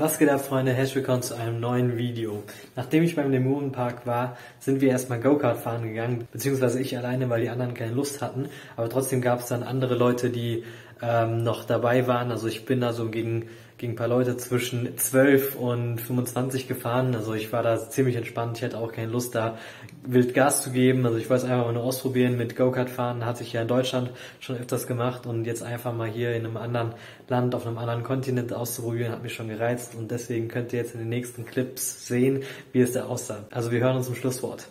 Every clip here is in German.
Was geht ab, Freunde? Herzlich willkommen zu einem neuen Video. Nachdem ich beim Lemurenpark war, sind wir erstmal Go-Kart fahren gegangen, beziehungsweise ich alleine, weil die anderen keine Lust hatten. Aber trotzdem gab es dann andere Leute, die ähm, noch dabei waren. Also ich bin da so gegen, gegen ein paar Leute zwischen 12 und 25 gefahren. Also ich war da ziemlich entspannt. Ich hatte auch keine Lust, da wild Gas zu geben. Also ich wollte es einfach mal nur ausprobieren mit Go-Kart fahren. Hatte ich ja in Deutschland schon öfters gemacht und jetzt einfach mal hier in einem anderen Land, auf einem anderen Kontinent auszuprobieren, hat mich schon gereizt und deswegen könnt ihr jetzt in den nächsten Clips sehen, wie es da aussah. Also wir hören uns zum Schlusswort.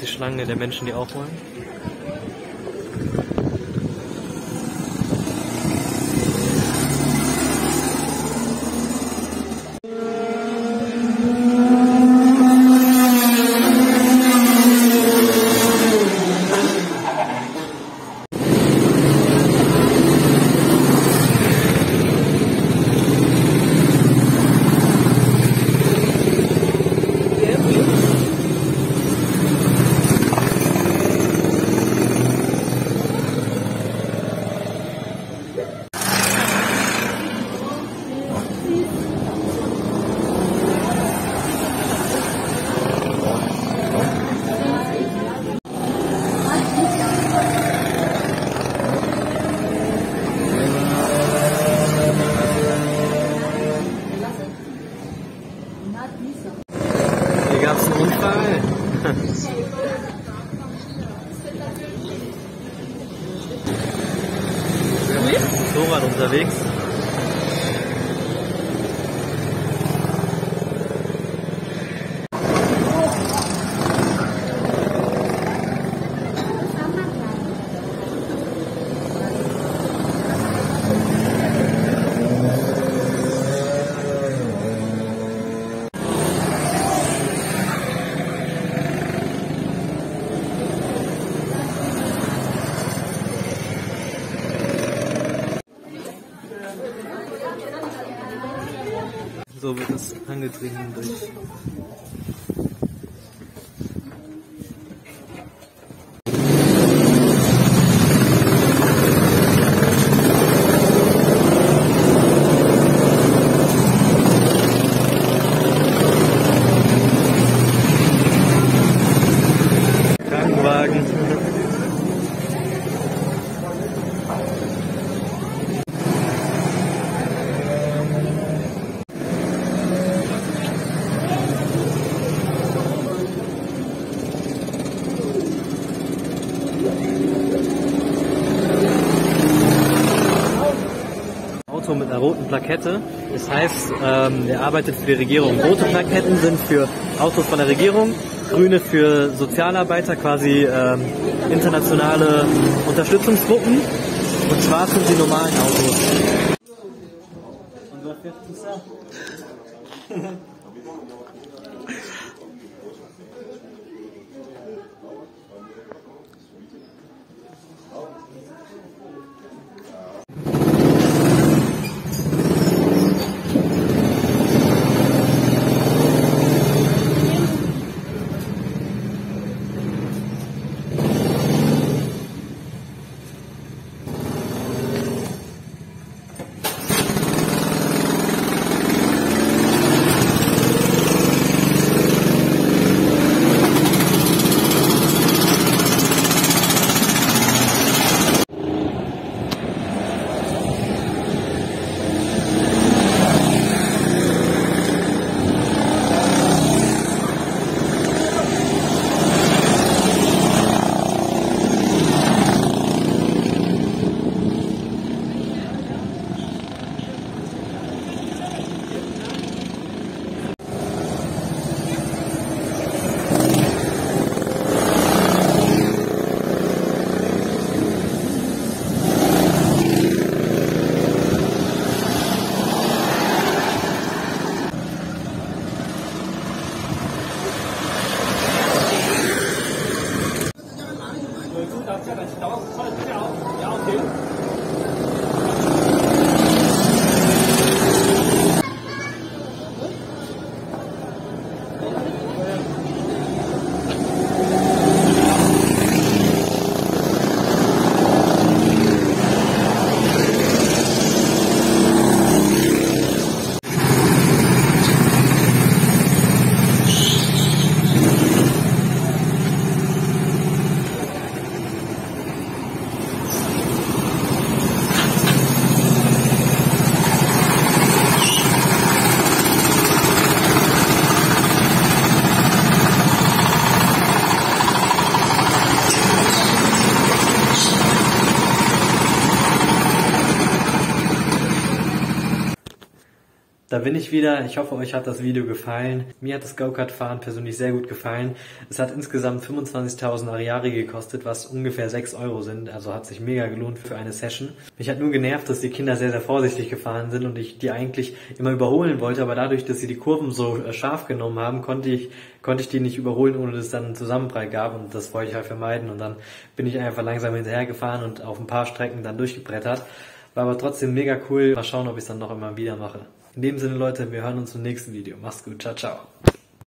Die Schlange der Menschen, die auch wollen. Hier gab es einen Unfall. Motorrad unterwegs. So wird es angetrieben durch. Foto mit einer roten Plakette. Das heißt, ähm, er arbeitet für die Regierung. Rote Plaketten sind für Autos von der Regierung, grüne für Sozialarbeiter, quasi ähm, internationale Unterstützungsgruppen. Und schwarz sind die normalen Autos. Da bin ich wieder. Ich hoffe, euch hat das Video gefallen. Mir hat das Go-Kart-Fahren persönlich sehr gut gefallen. Es hat insgesamt 25.000 Ariari gekostet, was ungefähr 6 Euro sind. Also hat sich mega gelohnt für eine Session. Mich hat nur genervt, dass die Kinder sehr, sehr vorsichtig gefahren sind und ich die eigentlich immer überholen wollte. Aber dadurch, dass sie die Kurven so äh, scharf genommen haben, konnte ich, konnte ich die nicht überholen, ohne dass es dann einen Zusammenprall gab. Und das wollte ich halt vermeiden. Und dann bin ich einfach langsam hinterhergefahren und auf ein paar Strecken dann durchgebrettert. War aber trotzdem mega cool. Mal schauen, ob ich es dann noch immer wieder mache. In dem Sinne, Leute, wir hören uns im nächsten Video. Macht's gut. Ciao, ciao.